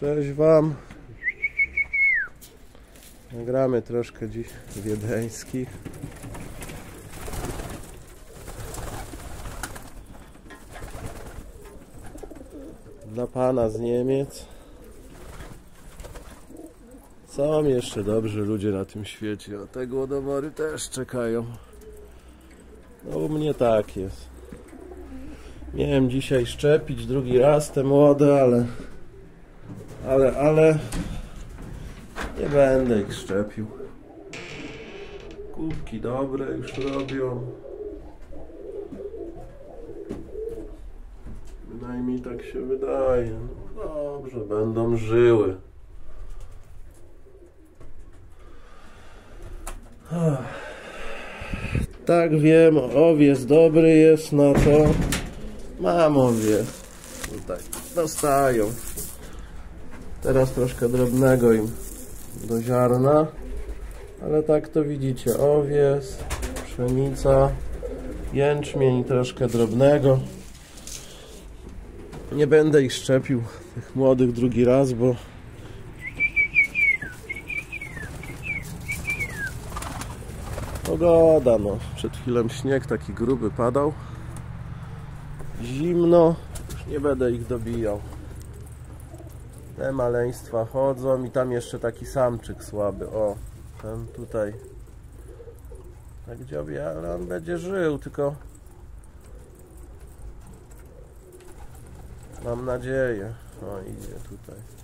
Cześć Wam. Nagramy troszkę dziś wiedeńskich. Dla Pana z Niemiec. Są jeszcze dobrzy ludzie na tym świecie, a te głodomory też czekają. No u mnie tak jest. Miałem dzisiaj szczepić drugi raz te młode, ale ale, ale nie będę ich szczepił. Kubki dobre już robią. Bynajmniej tak się wydaje. No dobrze, będą żyły. Tak wiem, owiec dobry jest na to. Mam owiec. Tutaj dostają. Teraz troszkę drobnego im do ziarna. Ale tak to widzicie, owiec, pszenica, jęczmień troszkę drobnego. Nie będę ich szczepił, tych młodych drugi raz, bo pogoda, no. Przed chwilą śnieg taki gruby padał. Zimno, już nie będę ich dobijał. Te maleństwa chodzą i tam jeszcze taki samczyk słaby. O, ten tutaj. Tak dziobie, ale on będzie żył, tylko mam nadzieję. O, idzie tutaj.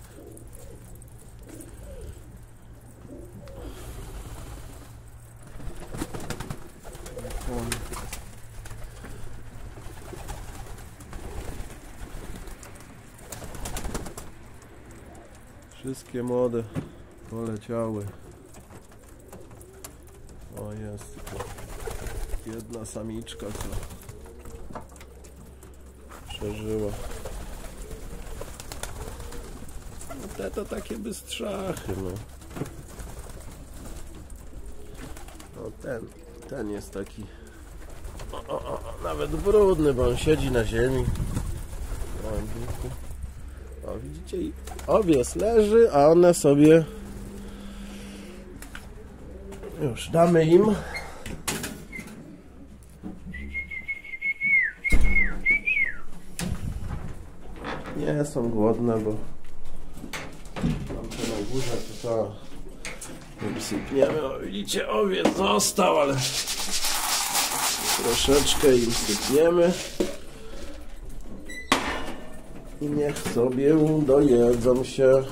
Wszystkie młode poleciały. O jest jedna samiczka, co przeżyła. No te to takie bystrzachy, no. No ten, ten jest taki o, o, o, nawet brudny, bo on siedzi na ziemi. O, widzicie, owiec leży, a one sobie już damy im. Nie są głodne, bo tam to na górze to im sypniemy, o widzicie, owiec został, ale troszeczkę im sypniemy i niech sobie dojedzą się.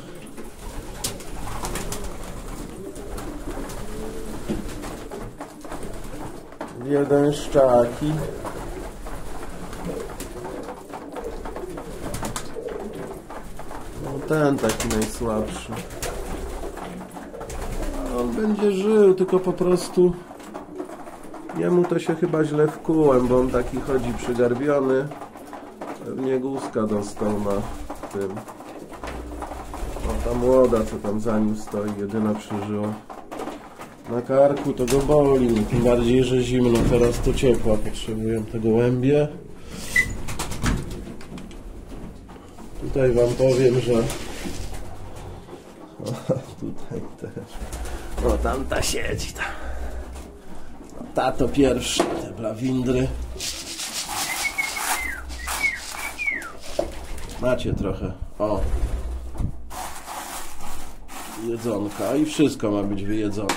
Jeden szczaki. No ten taki najsłabszy. On będzie żył, tylko po prostu jemu to się chyba źle wkułem, bo on taki chodzi przygarbiony. Pewnie guzka dostał na tym. O, ta młoda, co tam za nim stoi, jedyna przeżyła. Na karku to go boli, tym bardziej, że zimno, teraz to ciepła, potrzebuję tego łębie. Tutaj wam powiem, że o, tutaj też. O, tamta siedzi tam. Ta to pierwsza, te blawindry. Macie trochę. O. Jedzonka i wszystko ma być wyjedzone.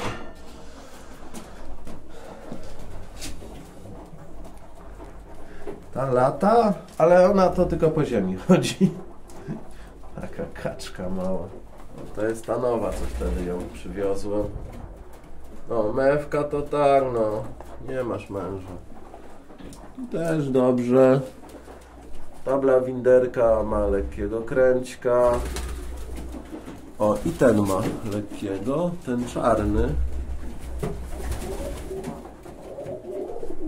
Ta lata, ale ona to tylko po ziemi chodzi. Taka kaczka mała. No to jest ta nowa, co wtedy ją przywiozłem. No, mewka to tak, no. Nie masz męża. Też dobrze. Tabla winderka ma lekkiego kręćka. O, i ten ma lekkiego, ten czarny.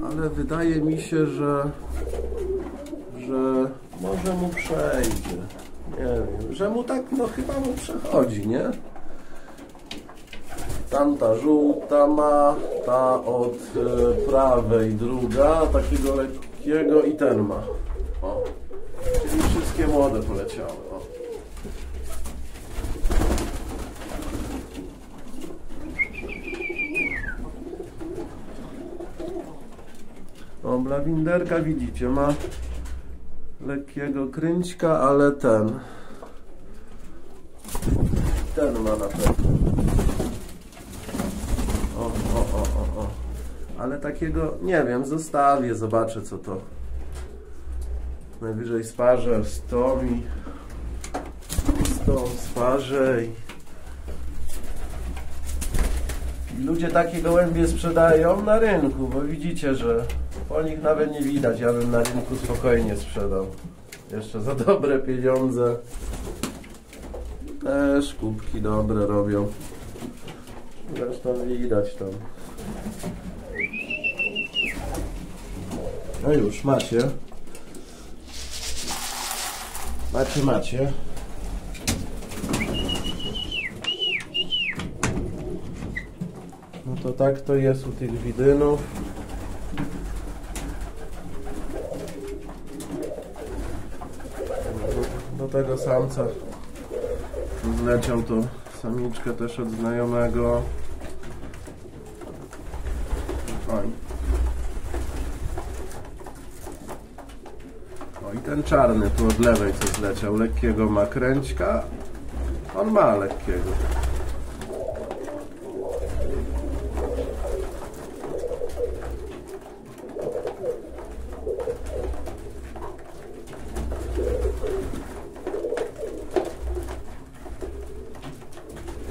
Ale wydaje mi się, że że może mu przejdzie. Nie wiem, że mu tak, no chyba mu przechodzi, nie? Tamta żółta ma, ta od e, prawej druga, takiego lekkiego i ten ma. O. Wszystkie młode poleciały. O. O, blawinderka widzicie, ma lekkiego kręćka, ale ten ten ma na pewno o, o, o, o, o ale takiego, nie wiem, zostawię, zobaczę co to Najwyżej sparzę z tą z tą sparzę. I ludzie takie gołębie sprzedają na rynku, bo widzicie, że po nich nawet nie widać. Ja bym na rynku spokojnie sprzedał. Jeszcze za dobre pieniądze. Też kubki dobre robią. Zresztą widać tam. No już, macie. Macie, macie. No to tak to jest u tych widynów. Do tego samca zleciał to samiczkę też od znajomego. Oj. O i ten czarny tu od lewej co zleciał, lekkiego ma kręćka. On ma lekkiego.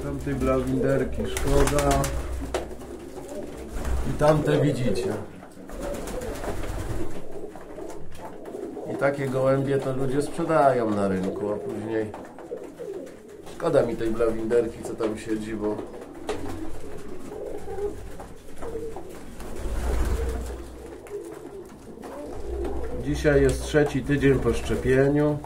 Tamtej blawinderki szkoda. I tamte widzicie. Takie gołębie to ludzie sprzedają na rynku, a później szkoda mi tej blawinderki, co tam siedzi, bo dzisiaj jest trzeci tydzień po szczepieniu.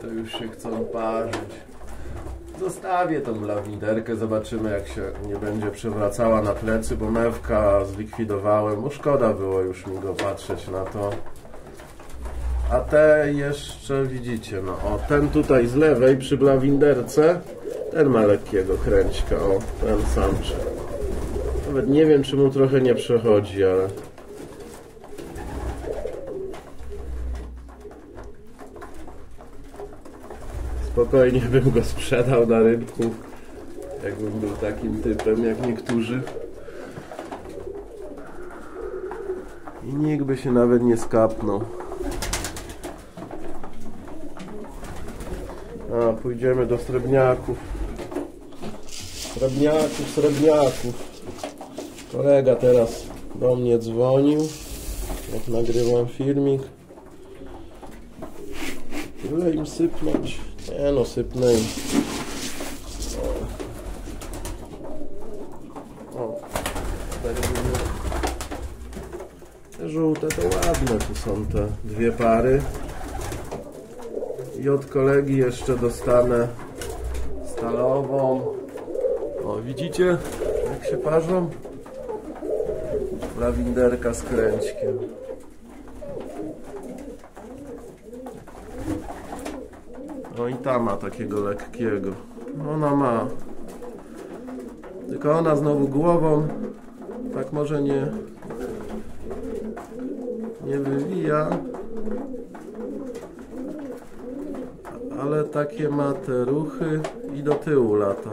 Te to już się chcą parzyć. Zostawię tą lawinderkę, zobaczymy jak się nie będzie przewracała na plecy, bo mewka zlikwidowałem, bo szkoda było już mi go patrzeć na to. A te jeszcze widzicie, no o, ten tutaj z lewej przy blawinderce, ten ma lekkiego kręćka, o, ten samczyk. Nawet nie wiem, czy mu trochę nie przechodzi, ale... Spokojnie bym go sprzedał na rynku, jakbym był takim typem jak niektórzy. I nikt by się nawet nie skapnął. A, pójdziemy do srebrniaków. Srebrniaków, srebrniaków. Kolega teraz do mnie dzwonił, jak nagrywam filmik. Tyle im sypnąć. Nie no, sypnę im. O, o tak te żółte to ładne, tu są te dwie pary. I od kolegi jeszcze dostanę stalową. O, widzicie jak się parzą? Lawinderka z kręćkiem. No i ta ma takiego lekkiego. Ona ma. Tylko ona znowu głową tak może nie nie wywija. Ale takie ma te ruchy i do tyłu lata.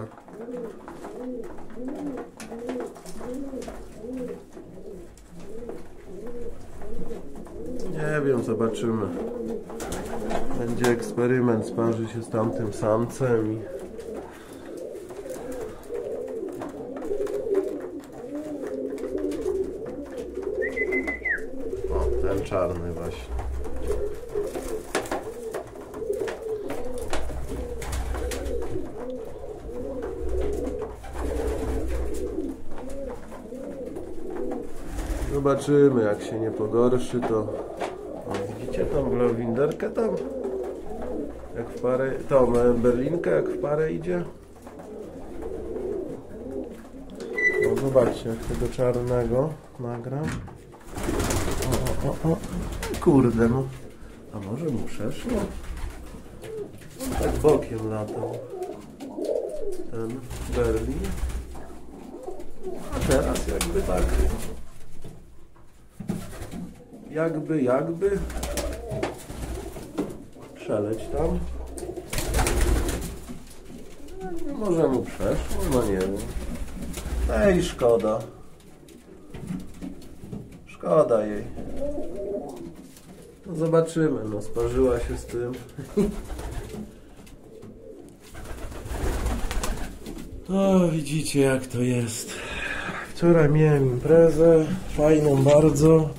Nie wiem, zobaczymy. Będzie eksperyment, sparzy się z tamtym samcem i... O, ten czarny właśnie. Zobaczymy, jak się nie pogorszy, to... O, widzicie tą blowinderkę tam? Parę... Tą e, berlinkę jak w parę idzie? No zobaczcie, jak tego czarnego nagram. O, o, o, kurde, no. A może mu przeszło? On tak bokiem latał. Ten Berlin. A teraz jakby tak. Jakby, jakby. Przeleć tam. No, Może mu przeszło, no nie wiem. Ej, szkoda. Szkoda jej. No zobaczymy, no sparzyła się z tym. O, widzicie jak to jest. Wczoraj miałem imprezę, fajną bardzo.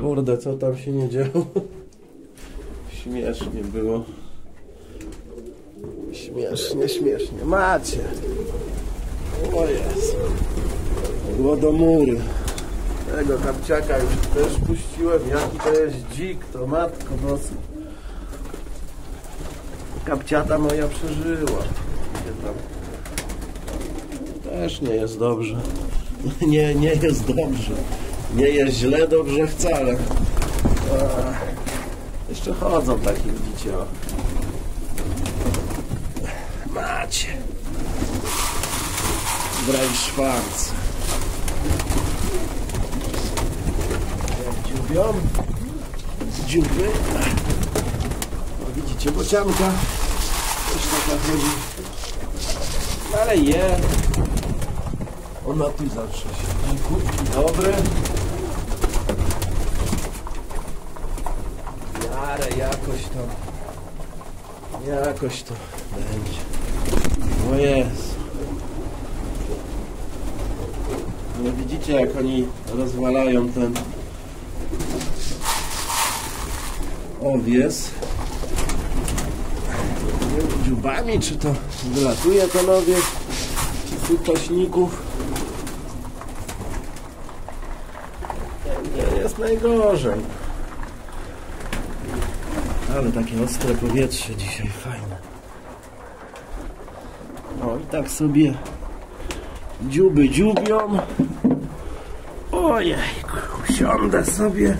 Kurde, co tam się nie działo? Śmiesznie było. Śmiesznie, śmiesznie. Macie. O jest. Głodomury. Tego kapciaka już też puściłem. Jaki to jest dzik, to matko boska. Kapciata moja przeżyła. Też nie jest dobrze. Nie, nie jest dobrze. Nie jest źle, dobrze wcale. Ach, jeszcze chodzą takie, widzicie. O. Macie. Drei Schwarz. Dziubią. Dziuby. O, widzicie, bocianka. Też taka chodzi. Ale je. Ona tu zawsze się. Kubki dobre. Jarę jakoś tam. Jakoś to będzie. O jest. Ale widzicie jak oni rozwalają ten owies. Nie wiem, dziubami, czy to wylatuje ten owies z tych paśników. Nie jest najgorzej. Ale takie ostre powietrze dzisiaj. O i tak sobie dziuby dziubią. Ojejku, usiądę sobie.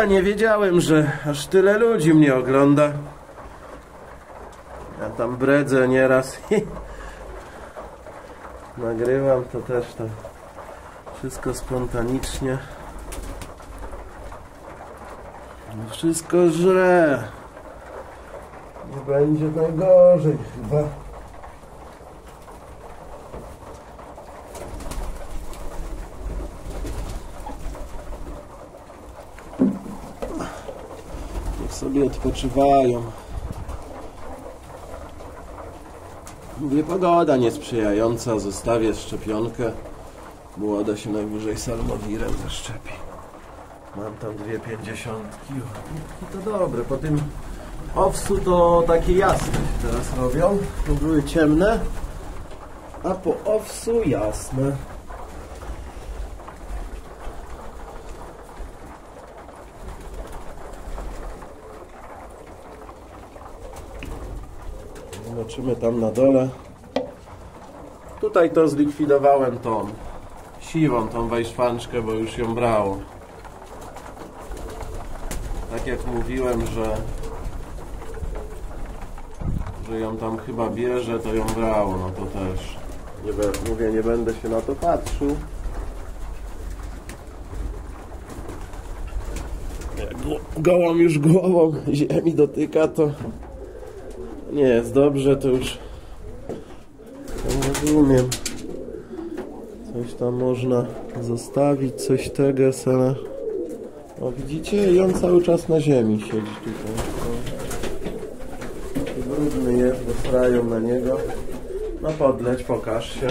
A nie wiedziałem, że aż tyle ludzi mnie ogląda. Ja tam bredzę nieraz i nagrywam to też tak wszystko spontanicznie. No Wszystko żre. Nie będzie najgorzej chyba. Odpoczywają. Mówię, pogoda niesprzyjająca, zostawię szczepionkę. Młoda się najwyżej salmowirem zaszczepi. Mam tam dwie pięćdziesiątki. I to dobre. Po tym owsu to takie jasne teraz robią. To były ciemne. A po owsu jasne. Zobaczymy tam na dole. Tutaj to zlikwidowałem tą siwą, tą wajszwanczkę, bo już ją brało. Tak jak mówiłem, że że ją tam chyba bierze, to ją brało, no to też nie mówię, nie będę się na to patrzył. Jak go- gołą już głową ziemi dotyka, to nie jest dobrze, to już rozumiem. Coś tam można zostawić, coś tego, ale... O, widzicie? I on cały czas na ziemi siedzi tutaj. Brudny jest, bo srają na niego. No podleć, pokaż się.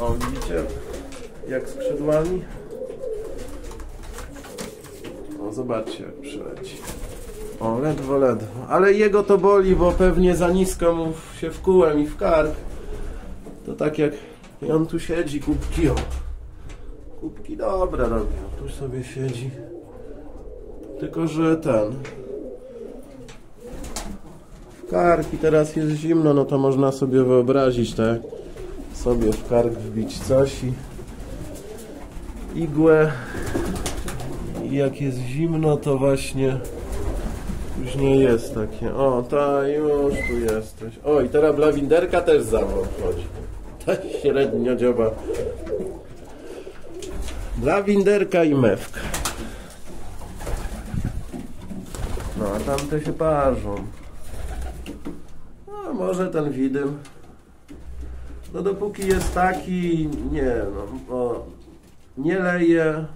O, widzicie? Jak skrzydłami? O, zobaczcie jak przyleci. O, ledwo, ledwo. Ale jego to boli, bo pewnie za nisko mu się wkułem i w kark. To tak jak i on tu siedzi, kubki o. Kubki dobre robią. Tu sobie siedzi. Tylko, że ten... W kark i teraz jest zimno, no to można sobie wyobrazić, tak? Sobie w kark wbić coś i... igłę i jak jest zimno, to właśnie później jest takie. O, ta już tu jesteś. O, i teraz blawinderka też za mną chodzi. Ta średnio dzioba. Blawinderka i mewka. No, a tamte się parzą. No, może ten widym. No dopóki jest taki, nie no, o, nie leje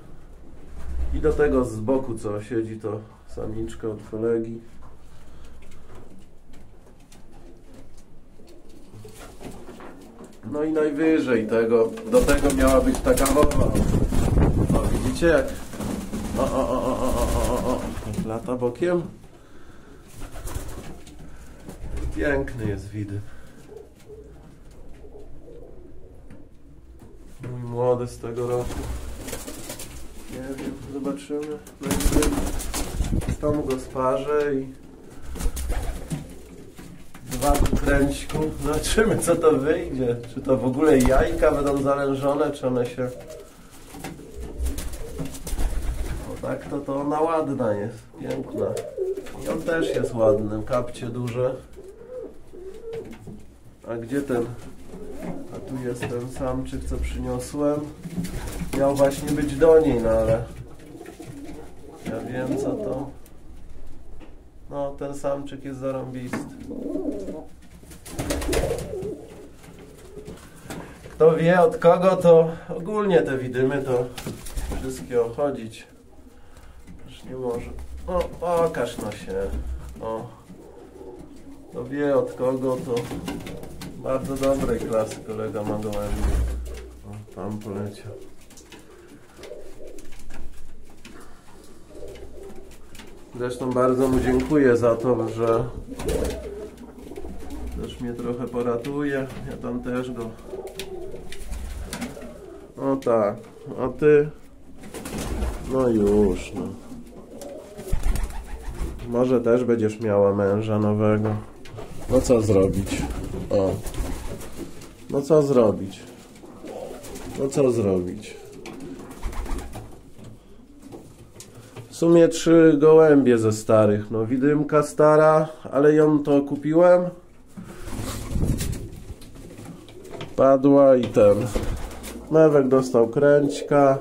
i do tego z boku co siedzi to samiczka od kolegi. No i najwyżej tego, do tego miała być taka woda. O, widzicie jak o, o, o, o, o, o, o, lata bokiem. Piękny jest widok. Mój młody z tego roku. Nie wiem, zobaczymy. Najwyżej tam go sparzę i dwa kręćku. Zobaczymy co to wyjdzie. Czy to w ogóle jajka będą zalężone, czy one się... O tak to to ona ładna jest. Piękna. I on też jest ładny. Kapcie duże. A gdzie ten a tu jest ten samczyk, co przyniosłem. Miał właśnie być do niej, no ale wiem co to. No, ten samczyk jest zarąbisty. Kto wie od kogo, to ogólnie te widymy to wszystkie ochodzić. Już nie może. O, pokaż no się. O. Kto wie od kogo, to bardzo dobrej klasy kolega ma. O, tam poleciał. Zresztą bardzo mu dziękuję za to, że też mnie trochę poratuje. Ja tam też go. O tak. A ty? No już, no. Może też będziesz miała męża nowego. No co zrobić? O. No co zrobić? No co zrobić? Sumie trzy gołębie ze starych. No widymka stara, ale ją to kupiłem. Padła i ten. Mewek dostał kręćka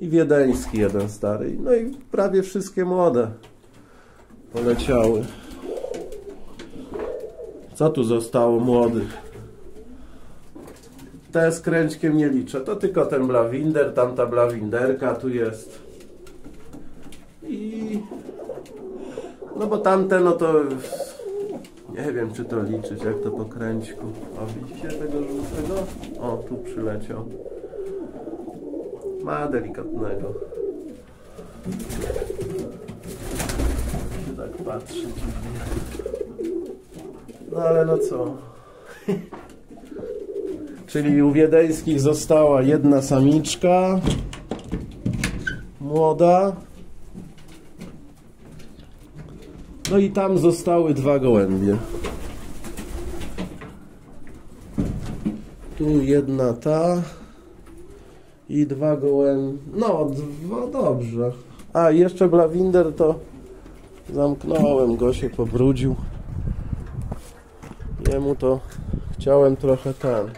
i wiedeński jeden stary. No i prawie wszystkie młode poleciały. Co tu zostało młodych? Te z nie liczę. To tylko ten blawinder, tamta blawinderka tu jest. No bo tamte no to... Nie wiem czy to liczyć, jak to po kręćku. O, widzicie tego żółtego? O, tu przyleciał. Ma delikatnego. Się tak patrzy. No ale no co? Czyli u wiedeńskich została jedna samiczka młoda. No i tam zostały dwa gołębie. Tu jedna ta i dwa gołębie. No, dwa dobrze. A jeszcze blawinder to zamknąłem go się pobrudził. Jemu to chciałem trochę ten.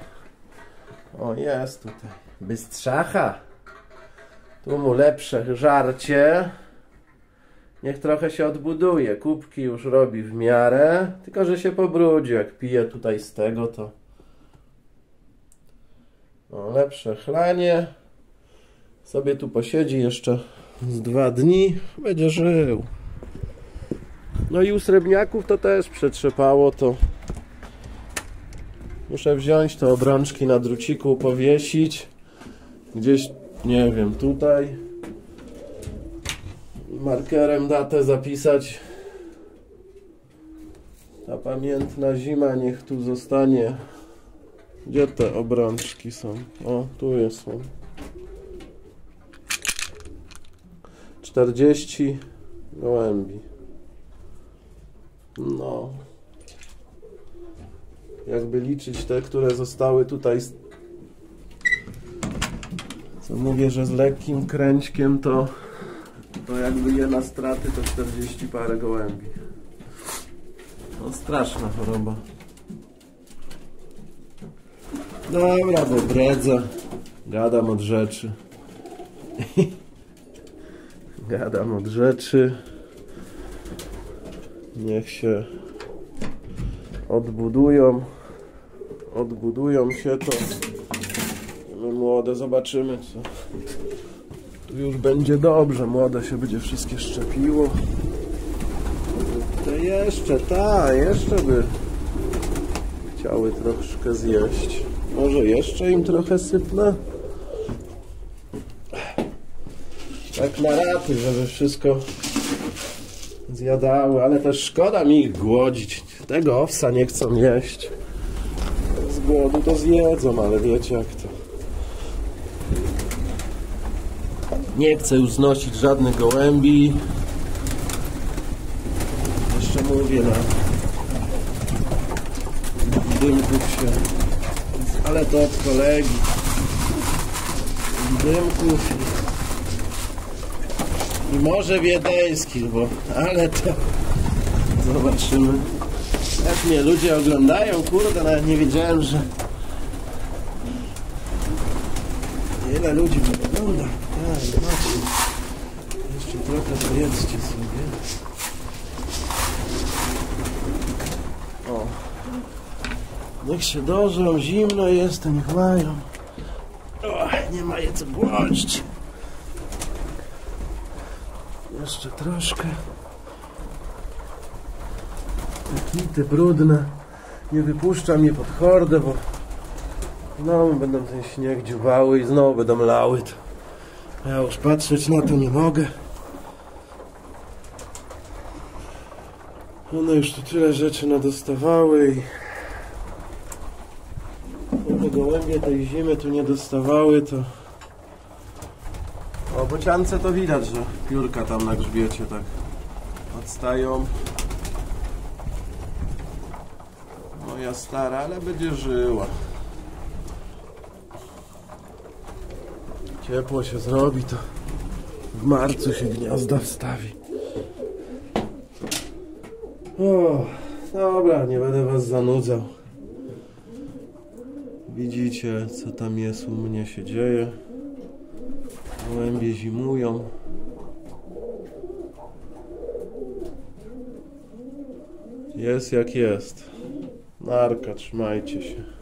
O, jest tutaj. Bystrzacha. Tu mu lepsze żarcie. Niech trochę się odbuduje. Kubki już robi w miarę. Tylko, że się pobrudzi. Jak pije tutaj z tego, to... O, lepsze chlanie. Sobie tu posiedzi jeszcze z dwa dni. Będzie żył. No i u srebrniaków to też przetrzepało to Muszę wziąć te obrączki na druciku, powiesić. Gdzieś, nie wiem, tutaj. Markerem datę zapisać. Ta pamiętna zima niech tu zostanie. Gdzie te obrączki są? O, tu jest są. 40 gołębi. No jakby liczyć te, które zostały tutaj co mówię, że z lekkim kręćkiem to, to jakby je na straty to 40 parę gołębi. No straszna choroba. Dobra, bo bredzę. Gadam od rzeczy. Gadam od rzeczy. Niech się odbudują. Odbudują się to. My młode zobaczymy co. Już będzie dobrze. Młode się będzie wszystkie szczepiło. To jeszcze, ta, jeszcze by chciały troszkę zjeść. Może jeszcze im trochę sypnę? Tak na raty, żeby wszystko zjadały, ale też szkoda mi ich głodzić. Tego owsa nie chcą jeść. Z głodu to zjedzą, ale wiecie jak to. Nie chcę już znosić żadnych gołębi. Jeszcze mówię na dymków się. Ale to od kolegi. Dymków i, i może wiedeńskich, bo ale to zobaczymy. Jak mnie ludzie oglądają, kurde, nawet nie wiedziałem, że ile ludzi to ogląda. Ja, macie. Jeszcze trochę pojedzcie sobie. O. Niech się dożą, zimno jest, niech mają. O, nie ma je co głodzić. Jeszcze troszkę. Te brudne. Nie wypuszczam je pod hordę, bo znowu będą ten śnieg dziuwały i znowu będą lały. Ja już patrzeć na to nie mogę. One już tu tyle rzeczy nadostawały i te gołębie tej zimy tu nie dostawały, to... O bociance to widać, że piórka tam na grzbiecie tak odstają. Moja stara, ale będzie żyła. Ciepło się zrobi, to w marcu się gniazda wstawi. O, dobra, nie będę was zanudzał. Widzicie, co tam jest u mnie się dzieje. Gołębie zimują. Jest jak jest. Narka, trzymajcie się.